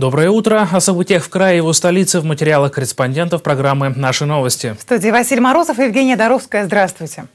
Доброе утро. О событиях в крае его столице в материалах корреспондентов программы «Наши новости». В студии Василий Морозов и Евгения Доровская. Здравствуйте.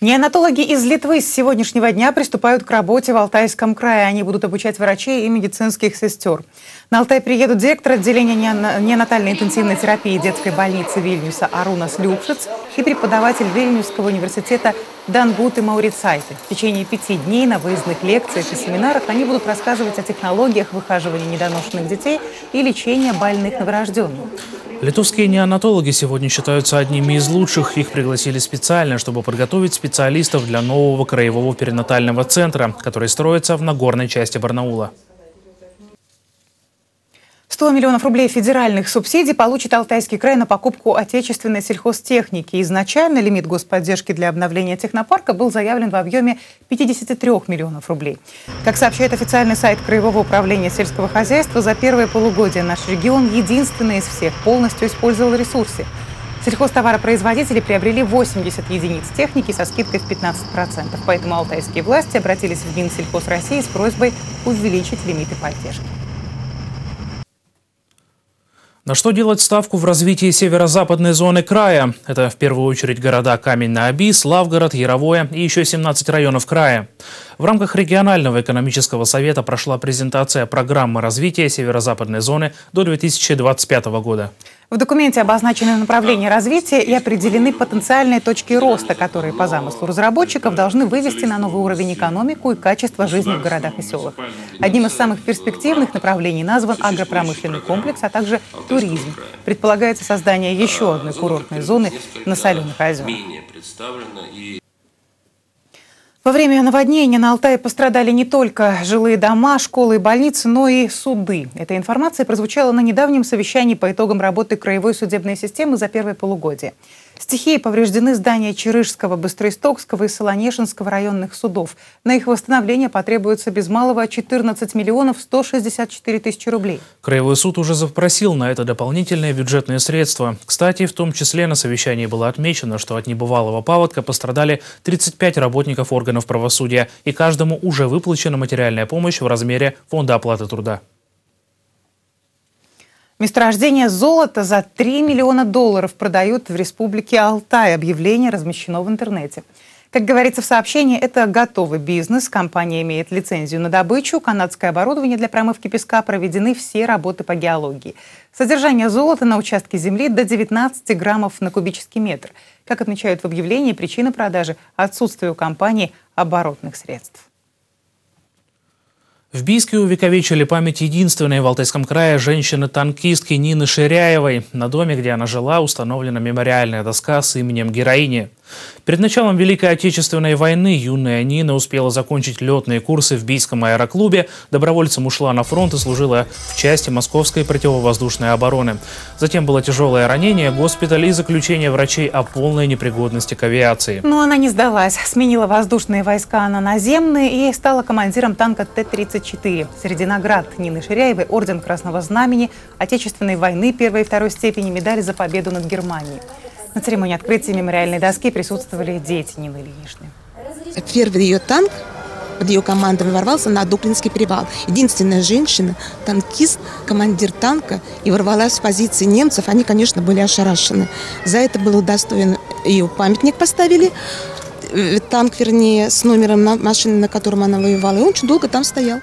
Неонатологи из Литвы с сегодняшнего дня приступают к работе в Алтайском крае. Они будут обучать врачей и медицинских сестер. На Алтай приедут директор отделения неонатальной интенсивной терапии детской больницы Вильнюса Арунас Люкшиц и преподаватель Вильнюсского университета Дангут и Маурицайте. В течение пяти дней на выездных лекциях и семинарах они будут рассказывать о технологиях выхаживания недоношенных детей и лечения больных новорожденных. Литовские неонатологи сегодня считаются одними из лучших. Их пригласили специально, чтобы подготовить специалистов для нового краевого перинатального центра, который строится в Нагорной части Барнаула. 100 миллионов рублей федеральных субсидий получит Алтайский край на покупку отечественной сельхозтехники. Изначально лимит господдержки для обновления технопарка был заявлен в объеме 53 миллионов рублей. Как сообщает официальный сайт Краевого управления сельского хозяйства, за первое полугодие наш регион единственный из всех полностью использовал ресурсы. Сельхозтоваропроизводители приобрели 80 единиц техники со скидкой в 15%. Поэтому алтайские власти обратились в Минсельхоз России с просьбой увеличить лимиты поддержки. На что делать ставку в развитии северо-западной зоны края? Это в первую очередь города Камень-на-Оби, Славгород, Яровое и еще 17 районов края. В рамках регионального экономического совета прошла презентация программы развития северо-западной зоны до 2025 года. В документе обозначены направления развития и определены потенциальные точки роста, которые по замыслу разработчиков должны вывести на новый уровень экономику и качество жизни в городах и селах. Одним из самых перспективных направлений назван агропромышленный комплекс, а также туризм. Предполагается создание еще одной курортной зоны на соленых озерах. Во время наводнения на Алтае пострадали не только жилые дома, школы и больницы, но и суды. Эта информация прозвучала на недавнем совещании по итогам работы краевой судебной системы за первое полугодие. Стихии повреждены здания Черышского, Быстростокского и Солонешинского районных судов. На их восстановление потребуется без малого 14 миллионов 164 тысячи рублей. Краевой суд уже запросил на это дополнительные бюджетные средства. Кстати, в том числе на совещании было отмечено, что от небывалого паводка пострадали 35 работников органов правосудия, и каждому уже выплачена материальная помощь в размере фонда оплаты труда. Месторождение золота за 3 миллиона долларов продают в республике Алтай. Объявление размещено в интернете. Как говорится в сообщении, это готовый бизнес. Компания имеет лицензию на добычу, канадское оборудование для промывки песка, проведены все работы по геологии. Содержание золота на участке земли до 19 граммов на кубический метр. Как отмечают в объявлении, причина продажи – отсутствие у компании оборотных средств. В Бийске увековечили память единственной в Алтайском крае женщины-танкистки Нины Ширяевой. На доме, где она жила, установлена мемориальная доска с именем героини. Перед началом Великой Отечественной войны юная Нина успела закончить летные курсы в Бийском аэроклубе, добровольцем ушла на фронт и служила в части Московской противовоздушной обороны. Затем было тяжелое ранение, госпиталь и заключение врачей о полной непригодности к авиации. Но она не сдалась. Сменила воздушные войска на наземные и стала командиром танка Т-34. Среди наград Нины Ширяевой орден Красного Знамени, Отечественной войны первой и второй степени, медали за победу над Германией. На церемонии открытия мемориальной доски присутствовали дети Нины Ильиничны. Первый ее танк под ее командой ворвался на Дуклинский перевал. Единственная женщина, танкист, командир танка, и ворвалась в позиции немцев. Они, конечно, были ошарашены. За это был удостоен ее памятник поставили, э, танк, вернее, с номером машины, на котором она воевала. И он очень долго там стоял.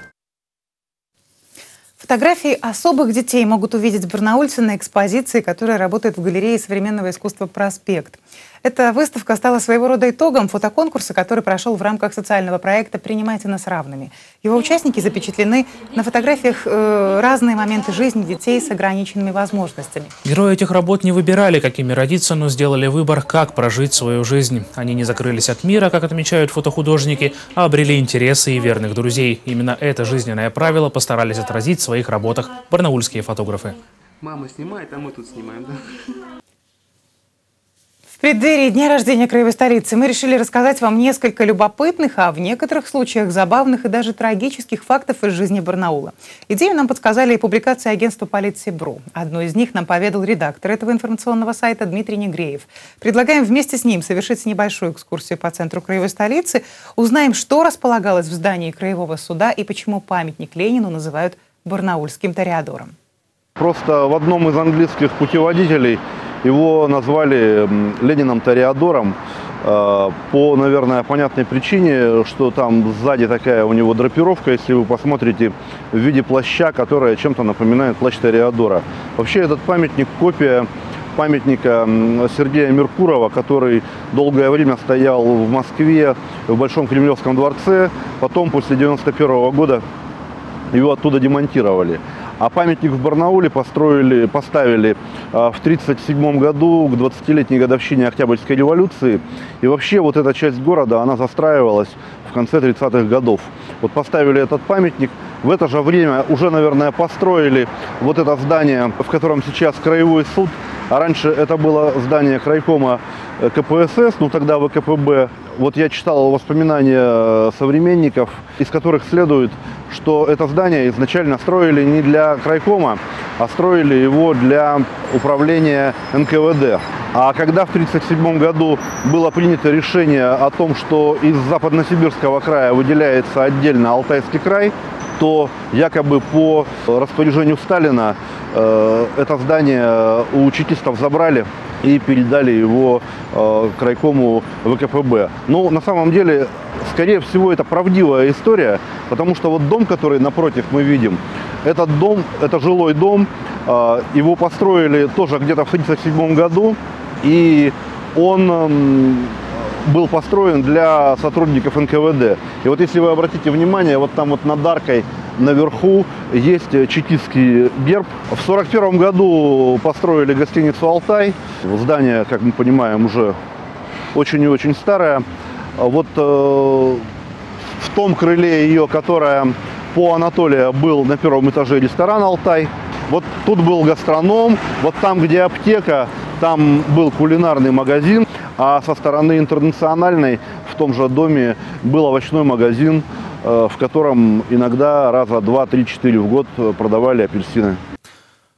Фотографии особых детей могут увидеть барнаульцы на экспозиции, которая работает в галерее современного искусства «Проспект». Эта выставка стала своего рода итогом фотоконкурса, который прошел в рамках социального проекта «Принимайте нас равными». Его участники запечатлены на фотографиях э, разные моменты жизни детей с ограниченными возможностями. Герои этих работ не выбирали, какими родиться, но сделали выбор, как прожить свою жизнь. Они не закрылись от мира, как отмечают фотохудожники, а обрели интересы и верных друзей. Именно это жизненное правило постарались отразить в своих работах барнаульские фотографы. Мама снимает, а мы тут снимаем, да? Преддверии дня рождения краевой столицы мы решили рассказать вам несколько любопытных, а в некоторых случаях забавных и даже трагических фактов из жизни Барнаула. Идею нам подсказали и публикации агентства полиции БРУ. Одну из них нам поведал редактор этого информационного сайта Дмитрий Негреев. Предлагаем вместе с ним совершить небольшую экскурсию по центру краевой столицы. Узнаем, что располагалось в здании краевого суда и почему памятник Ленину называют барнаульским тореадором. Просто в одном из английских путеводителей его назвали Лениным Тореадором э, по, наверное, понятной причине, что там сзади такая у него драпировка, если вы посмотрите, в виде плаща, которая чем-то напоминает плащ Тореадора. Вообще этот памятник копия памятника Сергея Меркурова, который долгое время стоял в Москве, в Большом Кремлевском дворце. Потом, после 91 года, его оттуда демонтировали. А памятник в Барнауле построили, поставили а, в 1937 году к 20-летней годовщине Октябрьской революции. И вообще вот эта часть города, она застраивалась в конце 30-х годов. Вот поставили этот памятник. В это же время уже, наверное, построили вот это здание, в котором сейчас краевой суд. А раньше это было здание крайкома э, КПСС, ну тогда ВКПБ. Вот я читал воспоминания э, современников, из которых следует, что это здание изначально строили не для крайкома, а строили его для управления НКВД. А когда в 1937 году было принято решение о том, что из Западносибирского края выделяется отдельно Алтайский край, то якобы по распоряжению Сталина э, это здание у чекистов забрали и передали его э, крайкому ВКПБ. Но на самом деле, скорее всего, это правдивая история, потому что вот дом, который напротив мы видим, этот дом, это жилой дом, э, его построили тоже где-то в 1937 году, и он э, был построен для сотрудников НКВД. И вот если вы обратите внимание, вот там вот над аркой наверху есть чекистский герб. В 1941 году построили гостиницу «Алтай». Здание, как мы понимаем, уже очень и очень старое. Вот э, в том крыле ее, которое по Анатолия был на первом этаже ресторан «Алтай», вот тут был гастроном, вот там, где аптека, там был кулинарный магазин, а со стороны интернациональной в том же доме был овощной магазин, э, в котором иногда раза два, три, четыре в год продавали апельсины.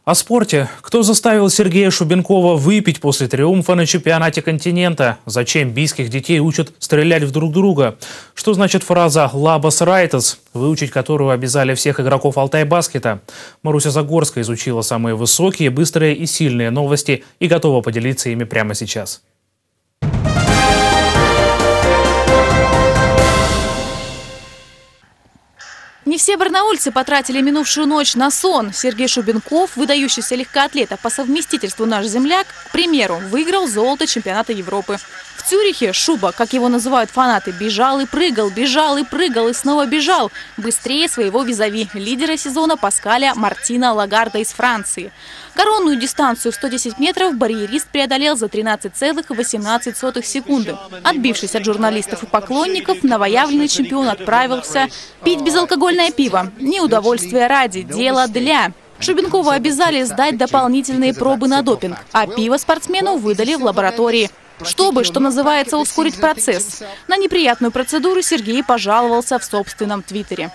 О спорте. Кто заставил Сергея Шубенкова выпить после триумфа на чемпионате континента? Зачем бийских детей учат стрелять в друг друга? Что значит фраза «лабас райтес», выучить которую обязали всех игроков Алтай-баскета? Маруся Загорская изучила самые высокие, быстрые и сильные новости и готова поделиться ими прямо сейчас. Не все барнаульцы потратили минувшую ночь на сон. Сергей Шубенков, выдающийся легкоатлет, а по совместительству наш земляк, к примеру, выиграл золото чемпионата Европы. В Цюрихе Шуба, как его называют фанаты, бежал и прыгал, бежал и прыгал и снова бежал. Быстрее своего визави, лидера сезона Паскаля Мартина Лагарда из Франции. Коронную дистанцию в 110 метров барьерист преодолел за 13,18 секунды. Отбившись от журналистов и поклонников, новоявленный чемпион отправился пить безалкогольное пиво. Не удовольствие ради, дело для. Шубенкова обязали сдать дополнительные пробы на допинг, а пиво спортсмену выдали в лаборатории. Чтобы, что называется, ускорить процесс. На неприятную процедуру Сергей пожаловался в собственном твиттере.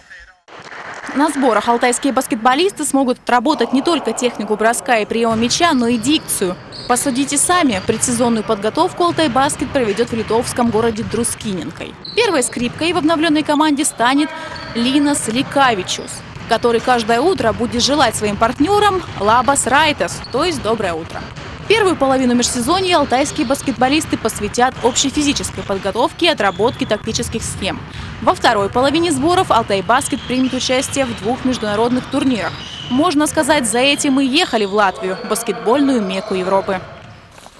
На сборах алтайские баскетболисты смогут отработать не только технику броска и приема мяча, но и дикцию. Посудите сами, предсезонную подготовку Алтай Баскет проведет в литовском городе Друскиненкой. Первой скрипкой в обновленной команде станет Линас Ликавичус, который каждое утро будет желать своим партнерам «Лабас Райтес», то есть «Доброе утро». Первую половину межсезонья алтайские баскетболисты посвятят общей физической подготовке и отработке тактических схем. Во второй половине сборов Алтай Баскет примет участие в двух международных турнирах. Можно сказать, за этим мы ехали в Латвию, баскетбольную мекку Европы.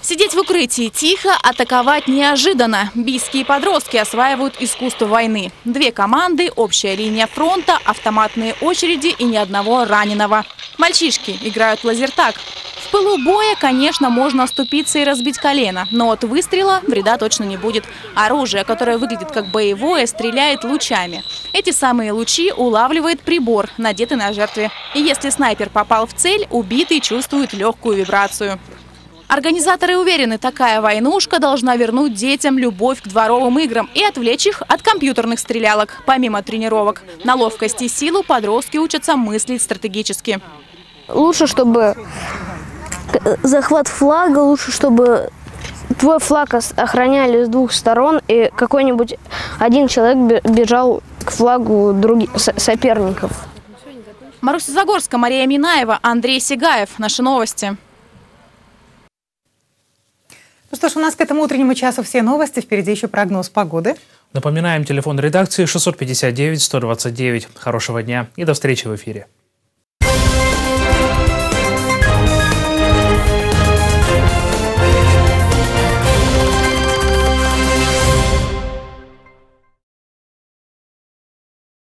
Сидеть в укрытии тихо, атаковать неожиданно. Бийские подростки осваивают искусство войны. Две команды, общая линия фронта, автоматные очереди и ни одного раненого. Мальчишки играют в лазертаг. Пылу боя, конечно, можно оступиться и разбить колено, но от выстрела вреда точно не будет. Оружие, которое выглядит как боевое, стреляет лучами. Эти самые лучи улавливает прибор, надетый на жертве. И если снайпер попал в цель, убитый чувствует легкую вибрацию. Организаторы уверены, такая войнушка должна вернуть детям любовь к дворовым играм и отвлечь их от компьютерных стрелялок. Помимо тренировок, на ловкость и силу подростки учатся мыслить стратегически. Лучше, чтобы захват флага, лучше, чтобы твой флаг охраняли с двух сторон, и какой-нибудь один человек бежал к флагу других соперников. Маруся Загорская, Мария Минаева, Андрей Сигаев. Наши новости. Ну что ж, у нас к этому утреннему часу все новости. Впереди еще прогноз погоды. Напоминаем, телефон редакции 659-129. Хорошего дня и до встречи в эфире.